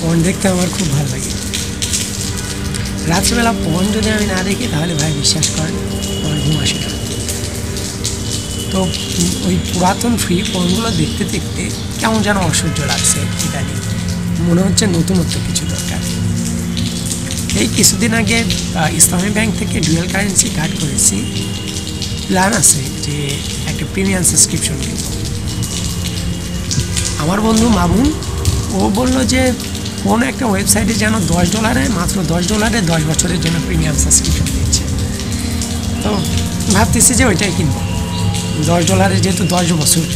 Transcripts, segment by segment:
পণ দেখতে আমার খুব ভালো লাগে। রাত্রিবেলা পণ যদি আমি না দেখি, তাহলে ভাই বিশ্বাস করেন, আমার ঘুম আসে না। তো ওই পুরাতন ফ্রি পণগুলো দেখতে দেখতে কেমন যেন অসহ্য লাগছে ইদানিং। মনে হচ্ছে নতুনত্ব কিছু দরকার। এই কিছুদিন আগে ইসলামী ব্যাংক থেকে ডুয়েল কারেন্সি কার্ড করেছি। প্ল্যান আছে যে একটা প্রিমিয়াম সাবস্ক্রিপশন কিনব আমার বন্ধু মামুন, ও বলল যে কোন একটা ওয়েবসাইটে যেন দশ ডলারে মাত্র দশ ডলারে দশ বছরের জন্য প্রিমিয়াম সাবস্ক্রিপশন দিচ্ছে। তো ভাবতেছি যে ওইটাই কিনবো। দশ ডলারে যেহেতু দশ বছর,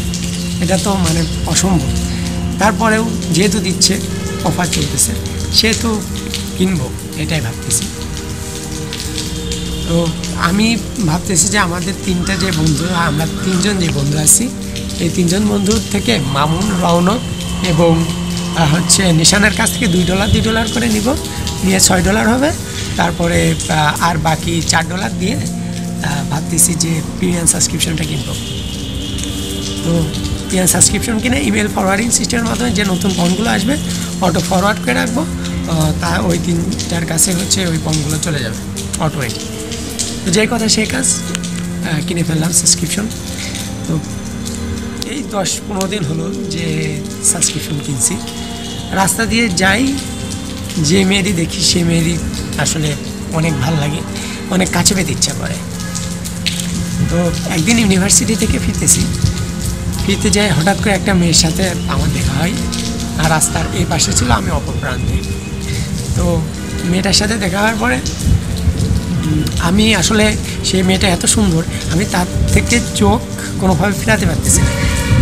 এটা তো মানে অসম্ভব। তারপরেও যেহেতু দিচ্ছে অফার চলতেছে, সেহেতু কিনবো, এটাই ভাবতেছি। তো আমি ভাবতেছি যে আমাদের তিনটা যে বন্ধু, আমরা তিনজন যে বন্ধু আছি, এই তিনজন বন্ধুর থেকে মামুন রৌনক এবং হচ্ছে নিশানের কাছ থেকে দুই ডলার দুই ডলার করে নিব। নিয়ে ছয় ডলার হবে। তারপরে আর বাকি চার ডলার দিয়ে ভাবতেছি যে প্রিমিয়াম সাবস্ক্রিপশনটা কিনবো। তো প্রিমিয়াম সাবস্ক্রিপশন কিনে ইমেল ফরওয়ার্ডিং সিস্টেমের মাধ্যমে যে নতুন পণগুলো আসবে অটো ফরওয়ার্ড করে রাখব। তা ওই তিনটার কাছে হচ্ছে ওই পণগুলো চলে যাবে অটোমেটিক তো যে কথা সেই কাজ কিনে ফেললাম সাবস্ক্রিপশন তো এই দশ পনেরো দিন হলো যে সাবস্ক্রিপশন কিনছি। রাস্তা দিয়ে যাই, যে মেয়েরই দেখি, সে মেয়েরই আসলে অনেক ভালো লাগে, অনেক কাছে পেতে ইচ্ছা করে। তো একদিন ইউনিভার্সিটি থেকে ফিরতেছি। ফিরতে যাই, হঠাৎ করে একটা মেয়ের সাথে আমার দেখা হয়, আর রাস্তার এই পাশে ছিল আমি অপর প্রান্তে তো মেয়েটার সাথে দেখা হওয়ার পরে, আমি আসলে সেই মেয়েটা এত সুন্দর, আমি তার থেকে চোখ কোনোভাবে ফেরাতে পারতেছি না।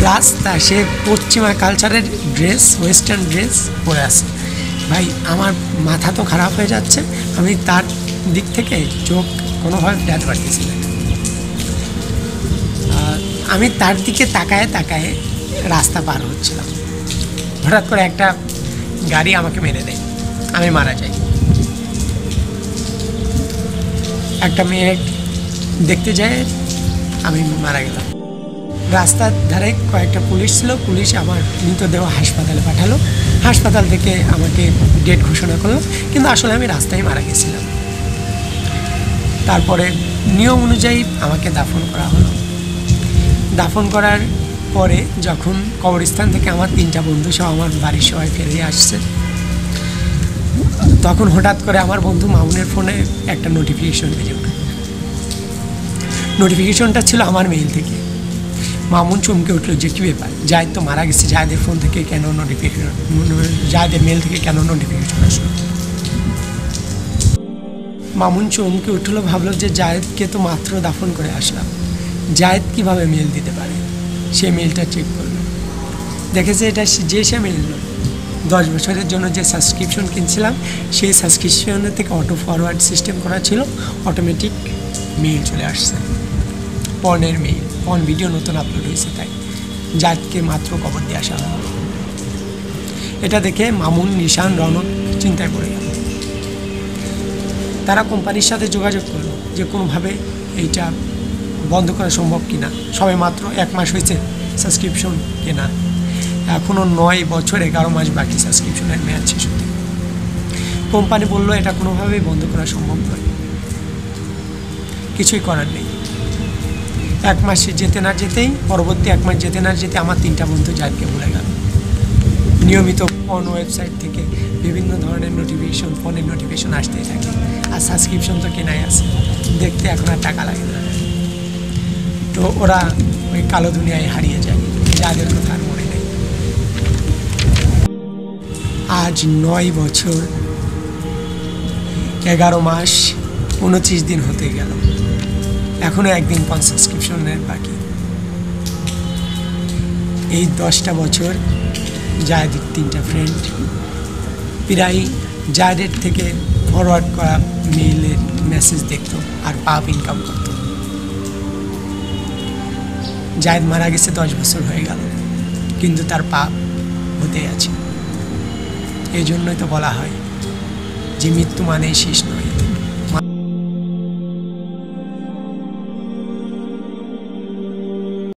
প্লাস তা সে পশ্চিমা কালচারের ড্রেস ওয়েস্টার্ন ড্রেস পরে আছে ভাই, আমার মাথা তো খারাপ হয়ে যাচ্ছে, আমি তার দিক থেকে চোখ কোনোভাবে ফেরাতে পারতেছি না। আমি তার দিকে তাকায় তাকায় রাস্তা পার হচ্ছিলাম। হঠাৎ করে একটা গাড়ি আমাকে মেরে দেয়, আমি মারা যাই। একটা মেয়ে দেখতে যায় আমি মারা গেলাম। রাস্তার ধারে কয়েকটা পুলিশ ছিল। পুলিশ আমার মৃতদেহ হাসপাতালে পাঠালো। হাসপাতাল থেকে আমাকে ডেট ঘোষণা করল। কিন্তু আসলে আমি রাস্তায় মারা গেছিলাম। তারপরে নিয়ম অনুযায়ী আমাকে দাফন করা হলো। দাফন করার পরে যখন কবরস্থান থেকে আমার তিনটা বন্ধু সহ আমার বাড়ির সবাই ফিরে আসছে, তখন হঠাৎ করে আমার বন্ধু মামুনের ফোনে একটা নোটিফিকেশন বেজে ওঠে। নোটিফিকেশনটা ছিল আমার মেইল থেকে। মামুন চমকে উঠল যে, কী ব্যাপার? জায়দ তো মারা গেছে জায়দের ফোন থেকে কেন নোটিফিকেশন জায়দের মেল থেকে কেন নোটিফিকেশন আসলো? মামুন চমকে উঠল, ভাবলো যে জায়েদকে তো মাত্র দাফন করে আসলাম। জায়েদ কীভাবে মেল দিতে পারে? সে মেলটা চেক করল। দেখেছে এটা যে সে মেল দশ বছরের জন্য যে সাবস্ক্রিপশন কিনছিলাম, সেই সাবস্ক্রিপশনের থেকে অটো ফরওয়ার্ড সিস্টেম করা ছিল অটোমেটিক মেল চলে আসছে। পর্নের মেইল পর্ন ভিডিও নতুন আপলোড হয়েছে, তাই জাতকে মাত্র কবর দিয়ে আসা এটা দেখে মামুন, নিশান, রনক চিন্তায় পড়ে গেল। তারা কোম্পানির সাথে যোগাযোগ করল যে কোনোভাবে এইটা বন্ধ করা সম্ভব কিনা। সবে মাত্র এক মাস হয়েছে সাবস্ক্রিপশন কেনা। এখনও নয় বছর, এগারো মাস বাকি সাবস্ক্রিপশনের মেয়াদ শেষ হতে। কোম্পানি বলল, এটা কোনোভাবেই বন্ধ করা সম্ভব নয়। কিছুই করার নেই। এক মাস যেতে না যেতেই, পরবর্তী এক মাস যেতে না যেতে আমার তিনটা বন্ধু যাকে ভুলে গেল। নিয়মিত ফোন, ওয়েবসাইট থেকে বিভিন্ন ধরনের নোটিফিকেশন ফোনের নোটিফিকেশন আসতেই থাকে। আর সাবস্ক্রিপশন তো কেনাই আছে। দেখতে এখন আর টাকা লাগে না। তো ওরা ওই কালো দুনিয়ায় হারিয়ে যায়। যাদের কথা আর মনে নেই। আজ নয় বছর, এগারো মাস, উনত্রিশ দিন হতে গেল। এখনও একদিন পর সাবস্ক্রিপশনের বাকি। এই দশটা বছর জায়দের তিনটা ফ্রেন্ড প্রায় জায়দের থেকে ফরওয়ার্ড করা মেইলের মেসেজ দেখতো আর পাপ ইনকাম করতো। জায়দ মারা গেছে দশ বছর হয়ে গেল, কিন্তু তার পাপ হতেই আছে। এই জন্যই তো বলা হয় যে মৃত্যু মানেই শেষ নয়।